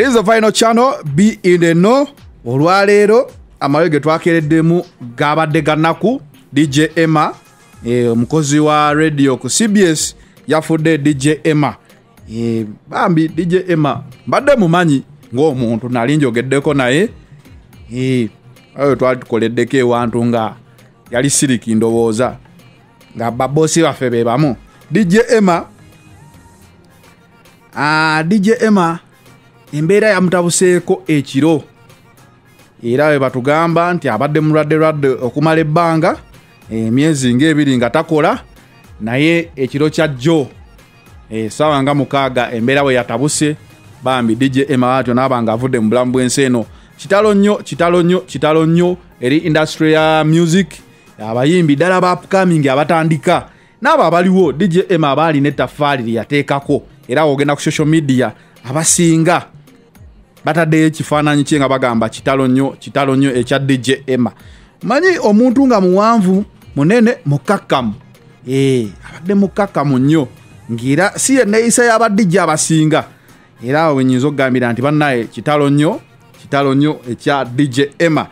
It is the final channel be in the know. Olwaleero amayo ge twakereddemu gabadde gannaku dj emma. E, omukozi wa radio ku cbs yafudde dj emma. E, bambi dj emma mbadde mumanyi ng'omuntu nali njogeddeko naye. E, ayo twali tukoleddeko ewantu nga yali siriki ndowooza nga babosi baffe be bamu. Dj emma ah, dj emma embeera yamutabuseeko ekiro. Era we batugamba nti abadde mulwadde lwadde okumala ebbanga emyezi ngaebiri nga takola naye ekiro kya jjo. Esaawa nga mukaaga embeera bwe yatabuse bambi dj emaatyo naaba nga avudde mu bulamu bw'ensi eno. Kitalo nnyo kitalo nnyo kitalo nnyo eri industry ya music abayimbi ddala ba upcoming abatandika. Naabo abaliwo dj ema aba alina ettaffaali lye yateekako era wogenda ku social media abasinga bataddeyo ekifaananyi kye nga bagamba kitalo nnyo kitalo nnyo ekya dj emma. Manyi omuntu nga muwanvu munene mukakkamu. Ee abadde mukakkamu nnyo ngaera si yenneeyisa y'abadijja abasinga. Era awo wenyinza okugambira nti bannaye kitalo nnyo kitalo nnyo ekya dj emma.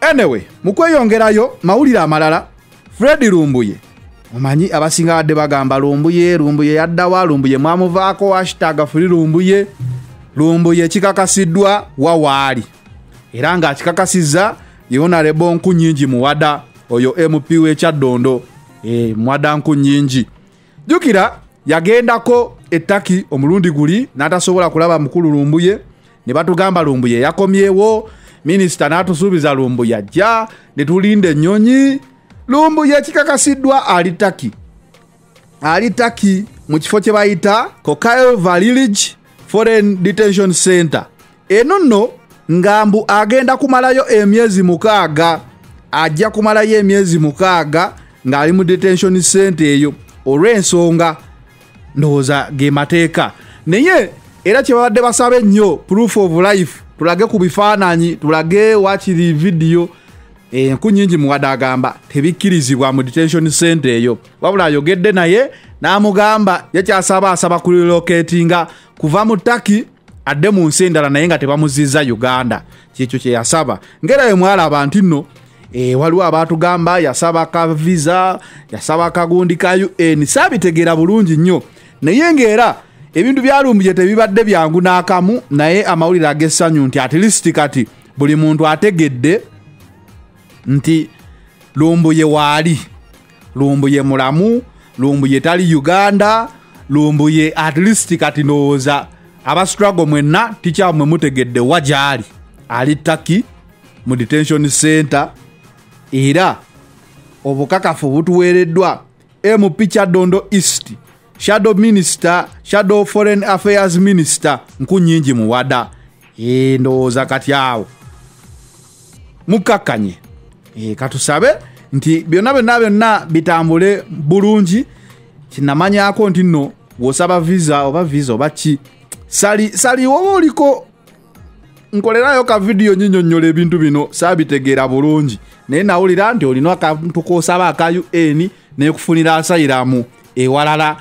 Anyway mu kweyongerayo mawulire amalala fredi lumbuye. Omanyi abasinga badde bagamba lumbuye lumbuye yaddawa lumbuye mwamuvaako hashtag fuli lumbuye lumbuye kikakasiddwa wawaali era ng'akikakasizza yonarebo nku nyingi muwada oyo mp w'ekyaddondo e, muwada nku nyingi jjukira yagendako ettaki omulundi guli n'atasobola kulaba mukulu lumbuye ne batugamba lumbuye yakomyewo minisita n'atusuubiza lumbuye ajja ne tulinda ennyonyi. Lumbuye kikakasiddwa ali taki ali taki mu kifo kye bayita cocail village foreign detention center. Eno nno ngambu agenda kumalayo emyezi mukaaga ajja kumalayo emyezi mukaaga ng'ali mu detention center eyo olw'ensonga ndowooza ge mateeka. Naye era kye babadde basaba ennyo proof of life tulage ku bifaananyi tulage wakiri vidiyo enku nyingi muwadde agamba tebikkirizibwa mu detention center eyo. Wabula ayogedde naye n'amugamba yakyasaba asaba kuliloketinga kuva mu taki adde mu nsi endala naye nga tebamuzizza uganda. Kyekyo kye yasaba. Ngaera we mwalaba nti nno e, waliwo abatugamba yasaba ka visa yasaba kagundi ka un saabitegeera bulungi nnyo. Naye ngaera ebintu byalumbuye tebibadde byangu n'akamu naye amawulire ag'essanyu nti atleast kati buli muntu ategedde nti lumbuye waali lumbuye mulamu lumbuye tali uganda lumbuye at least kati ndowooza abastrago mwenna tikyamwe mutegedde wa gyali. Ali taki mu detention center. Era obukakafu butuweereddwa mp kyaddondo east shadow minister shadow foreign affairs minister nku nyingi muwada. Ndowooza kati awo. Mukakkanye katusabe nti byonna byonna byonna bitambule bulungi kinamanyako nti nno wosaba visa oba visa oba ki? Sali sali oba oliko? Nkolerayo ka vidiyo nyinyonyola ebintu bino saabitegeera bulungi. Naye nawulira nti olina akantu kosaba aka un nekufunira asayiramu. Ewalala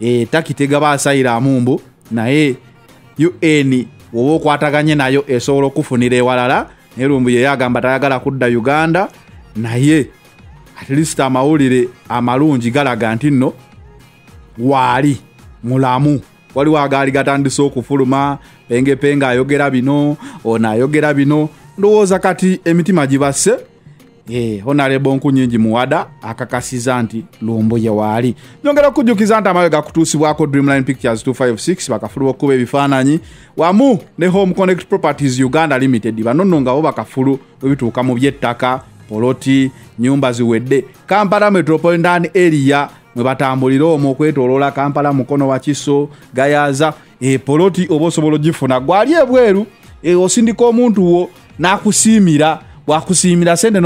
e, takitegaba asayiramu mbu naye un woba okwataganye nayo esobola okufunira ewalala naye lumbu ye yagamba tayagala kudda uganda naye at least amawulire amalungi galaga nti nno waali mulamu. Waliwo agaali gatandise okufuluma pengepenga ayogera bino ono ayogera bino. Ndowooza kati emitima gibasse? E, honarebo nku nyingi muwada akakasiza nti lumbuye waali. Nyongera okujjukiza nti amawe gakutuusibwako dreamline pictures 256 bakafulu okuba ebifaananyi. Wamu ne home connect properties uganda limited bano nno nga bo bakafulu webituuka mu byettaka poloti nyumba ziwedde kampala metropolitan area mwe batambulira omwo okwetoloola kampala mukono wa kiso gayaza e, poloti oba osobola ogifuna. Gwali ebweru e, osindika omuntu wo n'akusiimira wakusiimira sente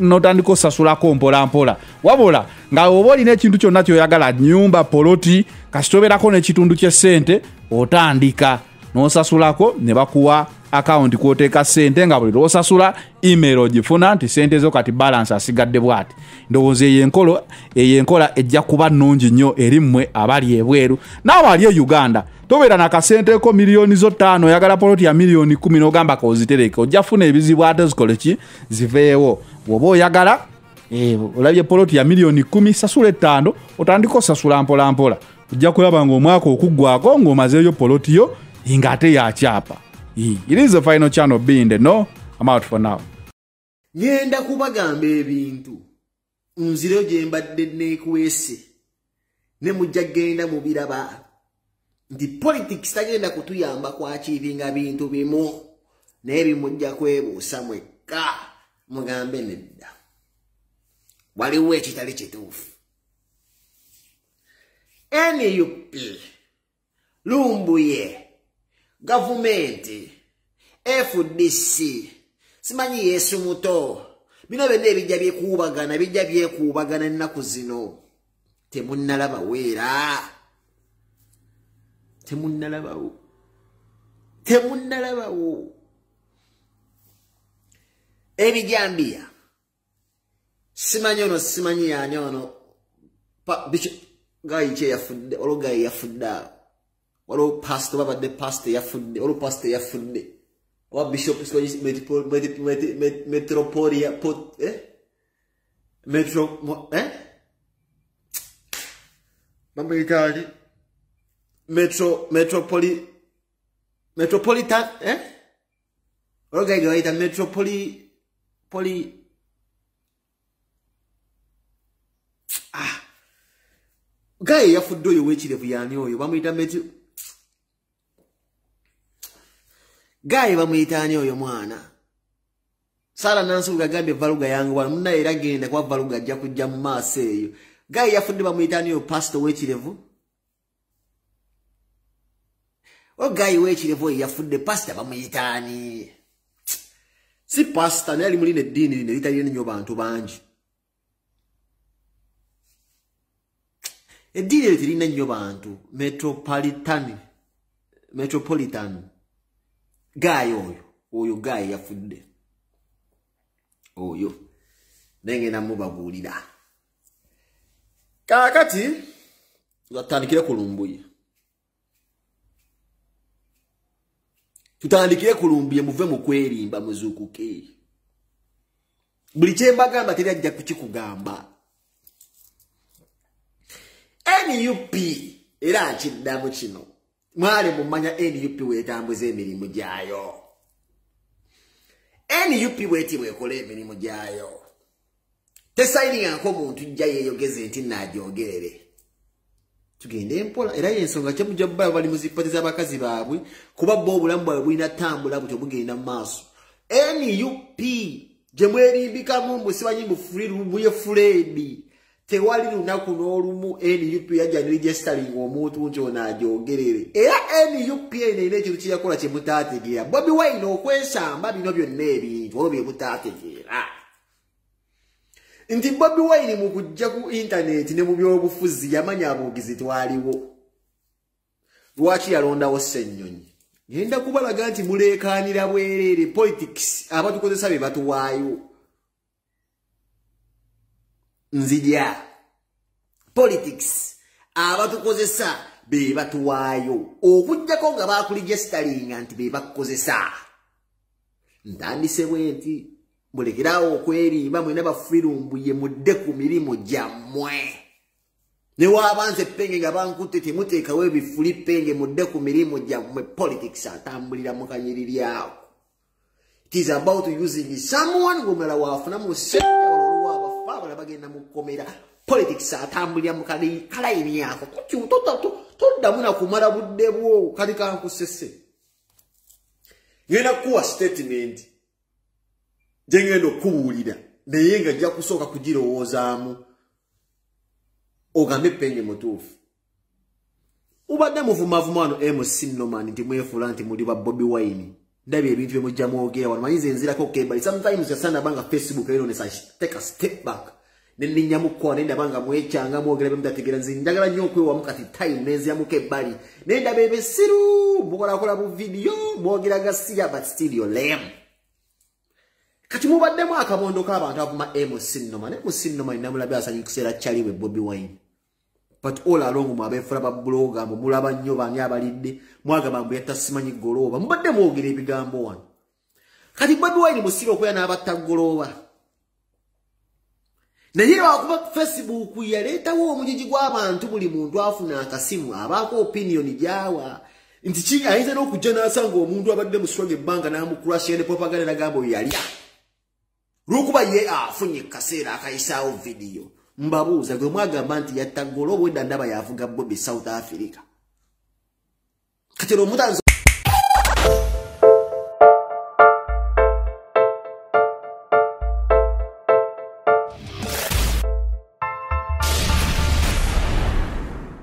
notandika osasulako mpolampola. Wabula nga oba olina ekintu kyonna kyoyagala nyumba poloti kasitoberako n'ekitundu kyesente otandika. Nosasulako ne bakuwa akawunti kwoteeka sente nga buli lwosasula email ogifuna nti sente zo kati balance asigadde bwati. Ndowooza eyo enkola ejja kuba nnungi nnyo eri mmwe abali ebweru. Naawe ali e uganda tobeera nakasenteko miliyoni zo ttaano oyagala poloti ya miliyoni kumi n'ogamba kozitereke ojja funa ebizibu ate zikole ki? Ziveewo. Bw'oba oyagala eh, olabye poloti ya miliyoni kumi sasula ettaano otandika osasula mpolampola. Ojja kulaba ng'omwaka okuggwako ng'omazeeyo poloti yo ng'ate yakyapa it is the final channel being the no i'm out for now. Ngenda kubagamba ebintu. Nzireyo gye mbadde neekwese. Ne mujja genda mubiraba nti politics tagenda kutuyamba kwakiiringa bintu bimu. Naye bimujja kwebuusa mwekka. Mugambe nedda. Waliwo ekitali kituufu. Nup lumbuye gavumenti fdc simanyi yesu muto. Bino byonna ebijja byekuubagana bijja byekuubagana ennaku zino. Temunnalabaweera temunnalabawo temunnalabawo ebijambiya simanyi ono simanyi yani ono? Gayi kyeyafudde olwo gayi yafudde awo waliwo pasito babadde pasito yafudde olwo pasito yafudde oba bishop metropolia eh? metro eh? bamuyitaali metro metropoli metropolitan eh ologaiga bayita metropoli poli ah gaye yafudde oyo wekirevu yani oyo bamuyita metro gaye bamuyita ani oyo mwana. Sara nansubuga agambye valuga yange wano munaye era genda kuba valuga ajja kujja mu maaso eyo. Gaye yafudde bamuyita ani oyo pasito wekirevu. Ogayi wekirevu oyo yafudde pasita bamuyitaani si pasita naye ali mulina eddiini lino litalire nnyo bantu bangi. Eddiini eryo tirina nnyo bantu. Metropolitan metropolitan gayi oyo oyo gayi yafudde. Oyo naye ngenda mubabuulira kaakati atandikire ku lumbuye. Tutandikire kulumbiye muve mu kwerimba muzuukuke buli kyembagamba teri ajja kukikugamba. Nup era akiddamu kino mwali mumanya nup weetambuza emirimu gyayo. Nup bweti bwekola emirimu gyayo. Tesayininganko muntu jja yeeyogeze nti naajogerere tugende empola era yensonga kyemujja bbayo bali muzipati z'abakazi baabwe kuba bba obulamu bwabwe bulina tambula butyo bugenda mu maaso. Nup gye mwerimbikamu mbusibanyi muye fuledi tewali lunaku n'olumu nup yajja neregistering omuntu nti ono ajogerere era nup eno era ekintu kyeyakola kyemutategeera bobi wine okwesamba bino byonna ebintu olwo byemutategeera nti bobi wine mu kujja ku intaneti ne mu byobufuzi yamanya abuugizi twaliwo. Lwaki yalondawo ssennyonyi? Genda kubalaga nti muleekaanira bwereere politics abatukozesa be batuwaayo nzija. Politics. Abatukozesa be batuwaayo. Okugjako nga bakuligestalinga nti be bakukozesa. Ntandise bwe nti mulekerawo okwerimba mwena bafirumbuye mudde ku mirimu gyammwe. Newaba nze penge nga bankutte temuteekawo ebifuli penge mudde ku mirimu gyammwe. Politics atambulira mu kanyiriryako tis about using someone ngaomulala waafuna mu bagenda mukomera politics atambulira mu kalayini yako toddamu nakumala budde bwo? Kali kankusese. Ngenda kuwa statement. Gyengenda okubuulira. Naye nga jja kusooka kugirowoozaamu ogambe penge mutuufu. Ubadde muvumavuma wano mc noman nti mwefuula nti muli ba bobi wine. Ndabye ebintu byemujja mwogera wano. Manyize nzirako kebali. Sometimes yasandabanga facebook ero nesateka step back neninyamukoa naye ndabanga mwekyanga mwogera byemutategeera nze njagala nnyo okwewamu kati time nenziramuko ebbali. Naye ndaba ebesiru mukolakola bu vidiyo mwogeraga siya but still your lame. Kati mubaddemu akabondo k'abantu abavuma mc noma ne mc noma namulabe asanyukisera kyaliwe bobi wine. But all along mwabeefula babuloga mbu mulaba nnyo bani abalidde mwagamba mbu yatta simanyi golooba mubadde mwogera ebigambo wano. Kati bobi wine musibe okubeera n'abatta golooba naye lwakuba facebook yaleetawo omujiji gw'abantu buli muntu afuna akasimu abaako opiniyoni gyawa. Nti ki ayinza n'okujja n'asanga omuntu abadde muswaga ebbanga n'amukurasya ne propaganda nagamba oyo yalya lwokuba ye afunye akaseera akayisaawo vidiyo mbabuuza gwe mwagamba nti yatta golo obwedda ndaba yavuga bobi south africa. Kati era omuntu